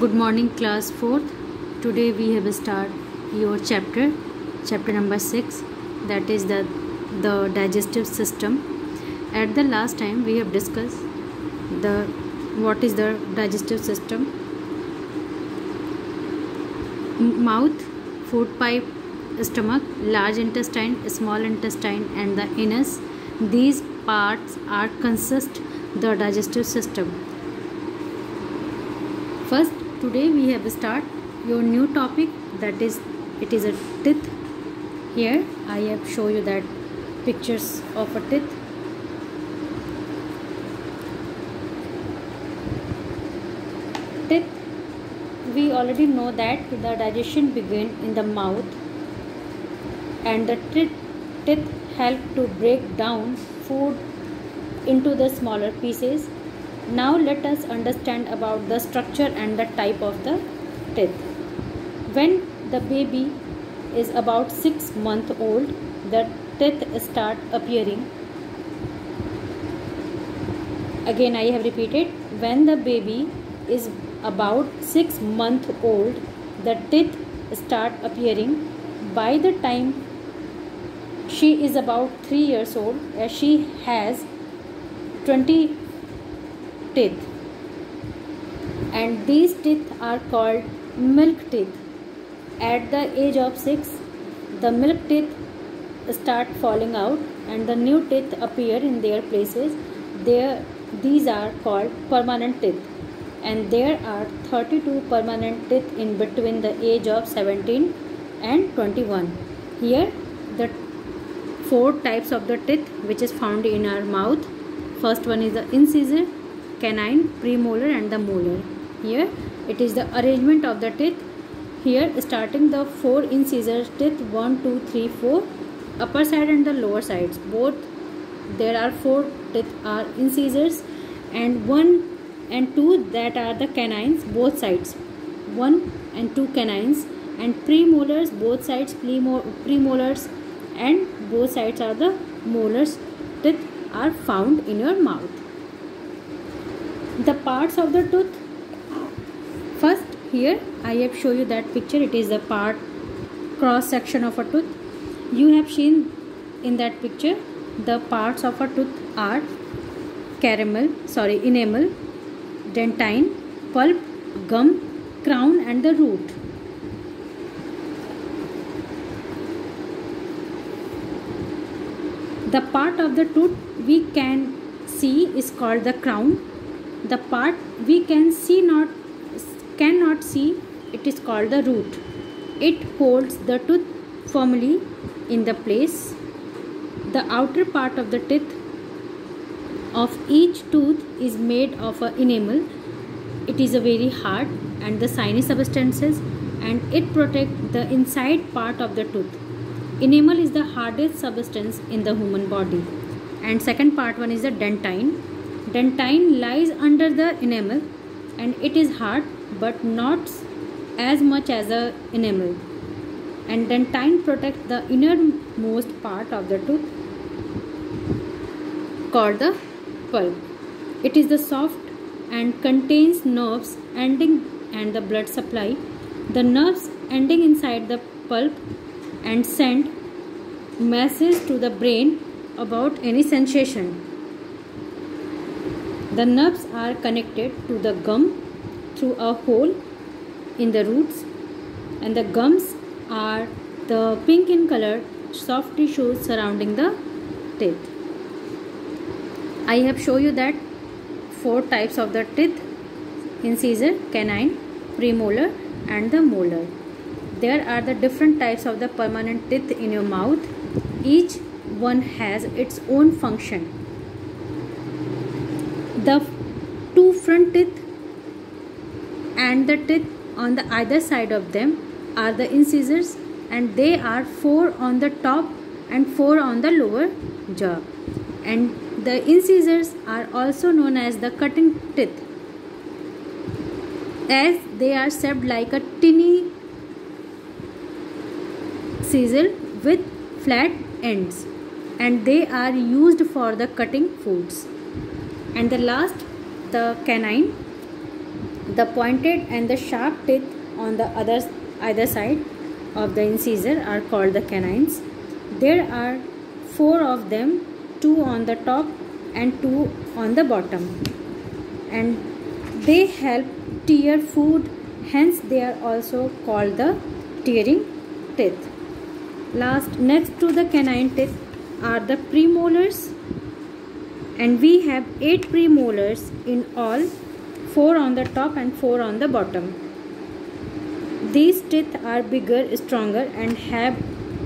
good morning class 4th today we have start your chapter chapter number 6 that is the the digestive system. At the last time we have discussed the what is the digestive system. Mouth food pipe stomach large intestine small intestine and the anus. These parts are consist the digestive system. First today we have start your new topic that is it is a teeth. Here i have show you that pictures of a teeth. Teeth we already know that the digestion begin in the mouth and the teeth, teeth help to break down food into the smaller pieces now let us understand about the structure and the type of the teeth. When the baby is about 6 month old, the teeth start appearing. Again I have repeated, when the baby is about 6 month old, the teeth start appearing. By the time she is about 3 years old, as she has 20 teeth. And these teeth are called milk teeth. At the age of 6 the milk teeth start falling out and the new teeth appear in their places. There these are called permanent teeth. And there are 32 permanent teeth in between the age of 17 and 21 here the four types of the teeth which is found in our mouth. First one is the incisor canine premolar and the molar. Here it is the arrangement of the teeth. Here starting the four incisor teeth 1 2 3 4 upper side and the lower sides. Both there are four teeth are incisors and one and two that are the canines both sides. One and two canines and premolars both sides premolars and both sides are the molars. Teeth are found in your mouth the parts of the tooth. First here I have show you that picture. It is the part cross section of a tooth. You have seen in that picture the parts of a tooth are caramel sorry enamel dentine pulp gum crown and the root. The part of the tooth we can see is called the crown the part we can see not cannot see it is called the root. It holds the tooth firmly in the place. The outer part of the teeth of each tooth is made of a enamel. It is a very hard and the shiny substances and it protect the inside part of the tooth. Enamel is the hardest substance in the human body. And second part one is the dentine Dentine lies under the enamel and it is hard but not as much as the enamel. And dentine protects the innermost part of the tooth called the pulp. It is the soft and contains nerves ending and the blood supply. The nerves ending inside the pulp and send messages to the brain about any sensation the nerves are connected to the gum through a hole in the roots and the gums are the pink in color soft tissues surrounding the teeth. I have shown you that four types of the teeth incisor, canine, premolar and the molar. There are the different types of the permanent teeth in your mouth. Each one has its own function the two front teeth and the teeth on the either side of them are the incisors and they are four on the top and four on the lower jaw. And the incisors are also known as the cutting teeth. As they are shaped like a tiny chisel with flat ends and they are used for the cutting foods and the last the canine the pointed and the sharp teeth on the other either side of the incisor are called the canines. There are four of them, two on the top and two on the bottom. And they help tear food, hence they are also called the tearing teeth. Last, next to the canine teeth are the premolars and we have 8 premolars in all 4 on the top and 4 on the bottom. These teeth are bigger, stronger and have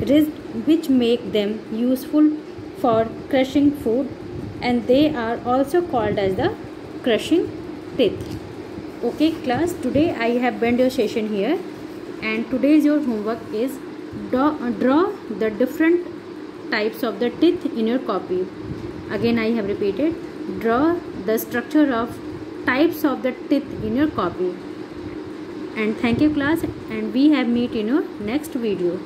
ridges which make them useful for crushing food and they are also called as the crushing teeth. Okay class, today I have bent your session here and today's your homework is draw, draw the different types of the teeth in your copy. Again I have repeated, draw the structure of types of the teeth in your copy. And thank you class. And we have meet in your next video